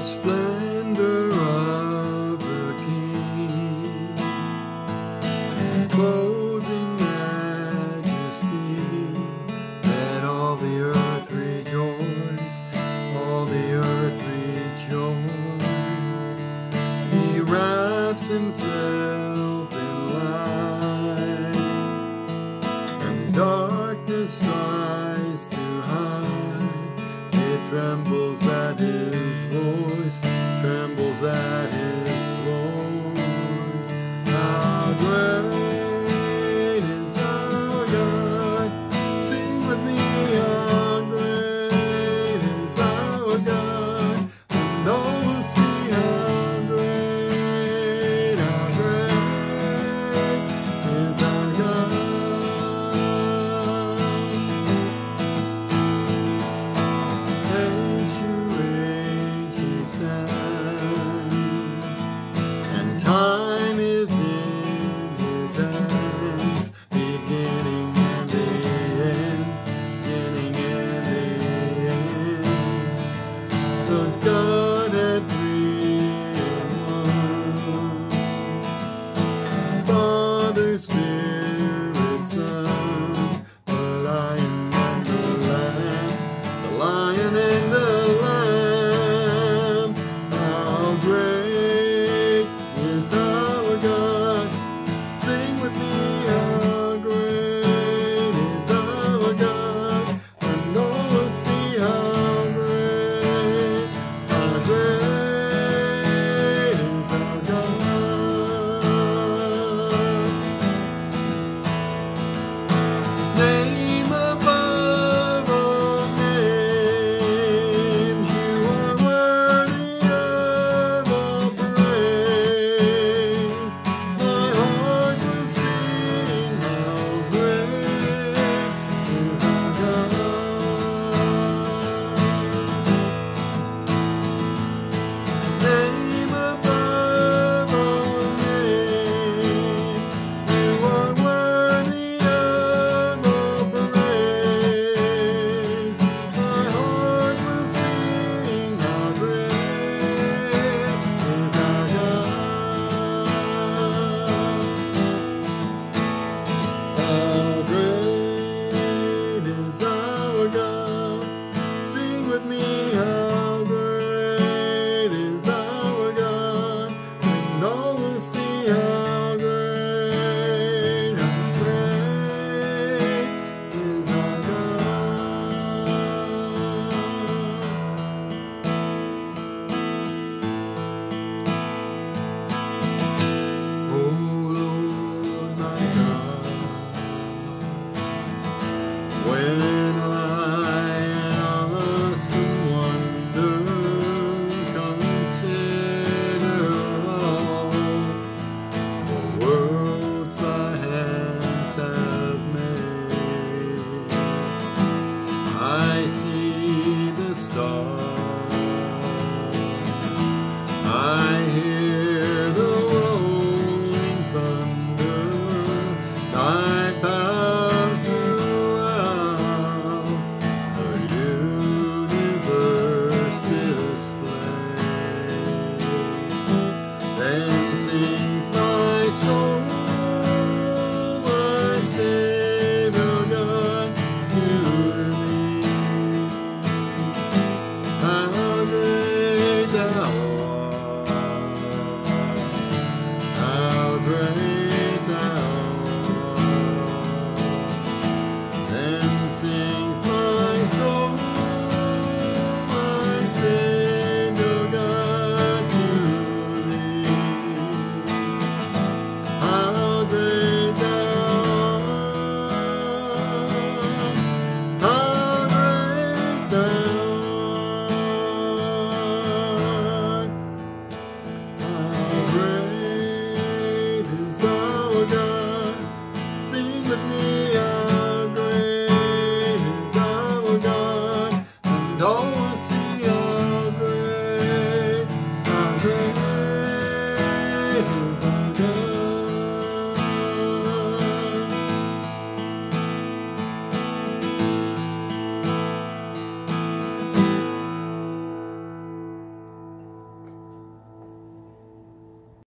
splendor of the King, clothed in majesty, let all the earth rejoice, all the earth rejoice. He wraps himself No